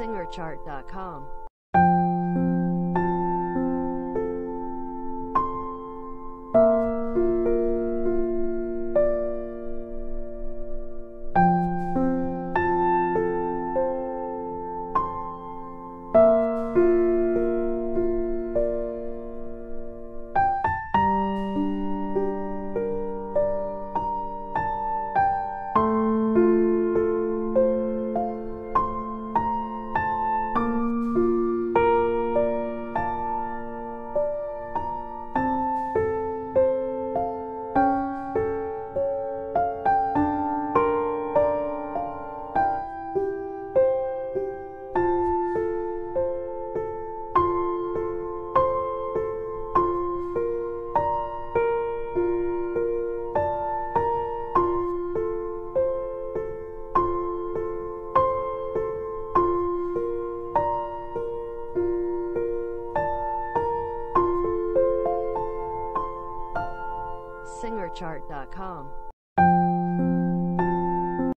SingerChart.com SingerChart.com.